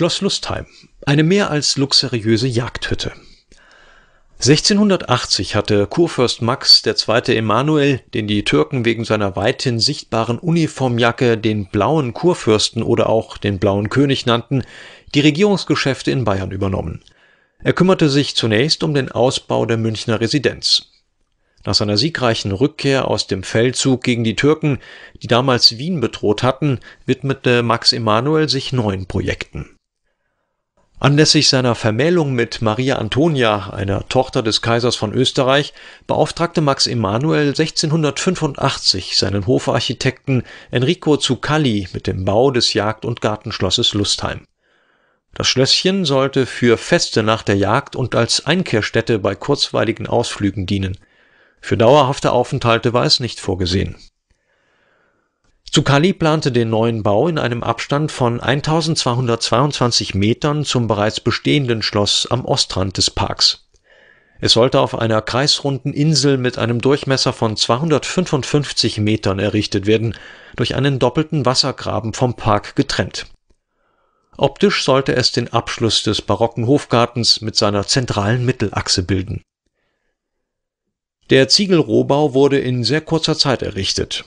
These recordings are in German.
Schloss Lustheim, eine mehr als luxuriöse Jagdhütte. 1680 hatte Kurfürst Max II. Emanuel, den die Türken wegen seiner weithin sichtbaren Uniformjacke den Blauen Kurfürsten oder auch den Blauen König nannten, die Regierungsgeschäfte in Bayern übernommen. Er kümmerte sich zunächst um den Ausbau der Münchner Residenz. Nach seiner siegreichen Rückkehr aus dem Feldzug gegen die Türken, die damals Wien bedroht hatten, widmete Max Emanuel sich neuen Projekten. Anlässlich seiner Vermählung mit Maria Antonia, einer Tochter des Kaisers von Österreich, beauftragte Max Emanuel 1685 seinen Hofarchitekten Enrico Zuccalli mit dem Bau des Jagd- und Gartenschlosses Lustheim. Das Schlösschen sollte für Feste nach der Jagd und als Einkehrstätte bei kurzweiligen Ausflügen dienen. Für dauerhafte Aufenthalte war es nicht vorgesehen. Zuccalli plante den neuen Bau in einem Abstand von 1222 Metern zum bereits bestehenden Schloss am Ostrand des Parks. Es sollte auf einer kreisrunden Insel mit einem Durchmesser von 255 Metern errichtet werden, durch einen doppelten Wassergraben vom Park getrennt. Optisch sollte es den Abschluss des barocken Hofgartens mit seiner zentralen Mittelachse bilden. Der Ziegelrohbau wurde in sehr kurzer Zeit errichtet.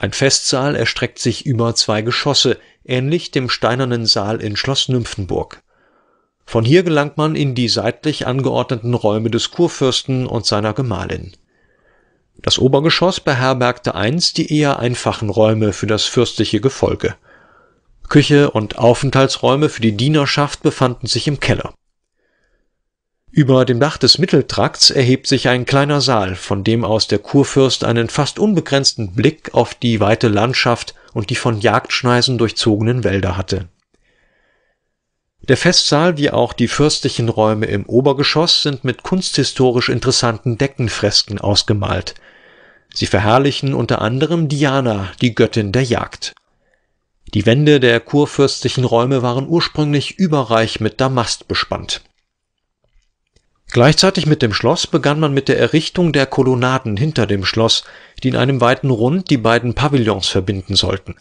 Ein Festsaal erstreckt sich über zwei Geschosse, ähnlich dem steinernen Saal in Schloss Nymphenburg. Von hier gelangt man in die seitlich angeordneten Räume des Kurfürsten und seiner Gemahlin. Das Obergeschoss beherbergte einst die eher einfachen Räume für das fürstliche Gefolge. Küche und Aufenthaltsräume für die Dienerschaft befanden sich im Keller. Über dem Dach des Mitteltrakts erhebt sich ein kleiner Saal, von dem aus der Kurfürst einen fast unbegrenzten Blick auf die weite Landschaft und die von Jagdschneisen durchzogenen Wälder hatte. Der Festsaal wie auch die fürstlichen Räume im Obergeschoss sind mit kunsthistorisch interessanten Deckenfresken ausgemalt. Sie verherrlichen unter anderem Diana, die Göttin der Jagd. Die Wände der kurfürstlichen Räume waren ursprünglich überreich mit Damast bespannt. Gleichzeitig mit dem Schloss begann man mit der Errichtung der Kolonnaden hinter dem Schloss, die in einem weiten Rund die beiden Pavillons verbinden sollten.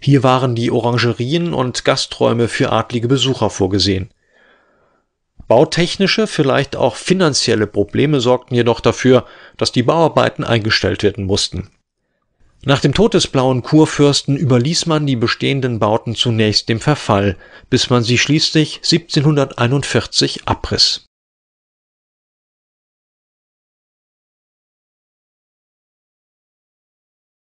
Hier waren die Orangerien und Gasträume für adlige Besucher vorgesehen. Bautechnische, vielleicht auch finanzielle Probleme sorgten jedoch dafür, dass die Bauarbeiten eingestellt werden mussten. Nach dem Tod des blauen Kurfürsten überließ man die bestehenden Bauten zunächst dem Verfall, bis man sie schließlich 1741 abriss